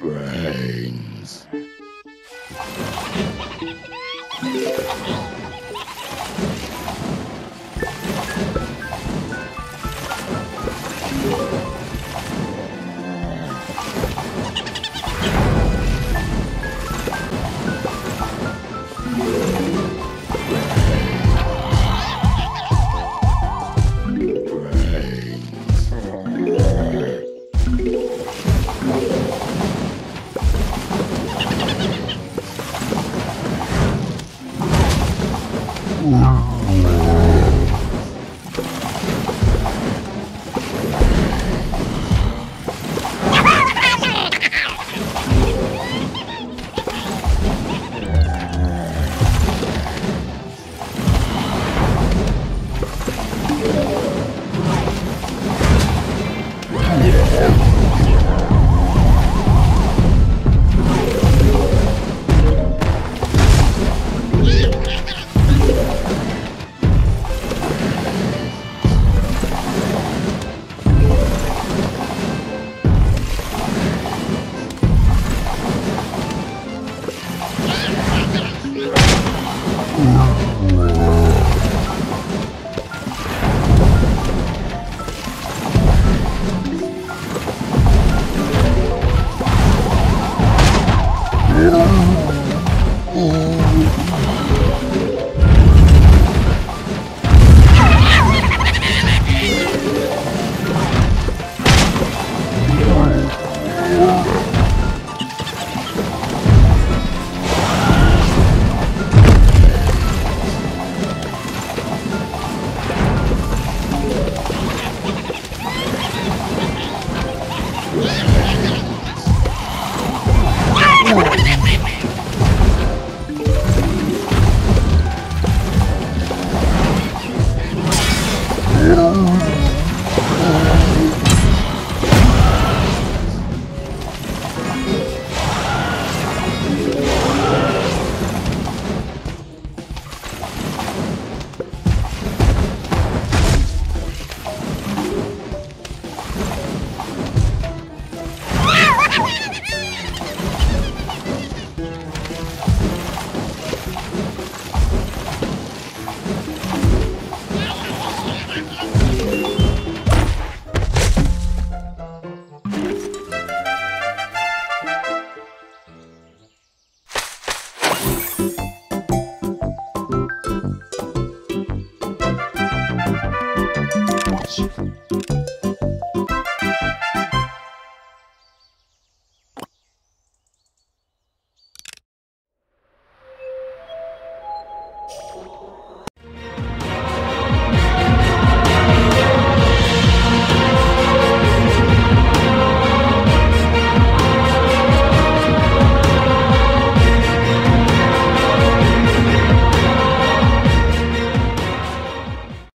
brains. much.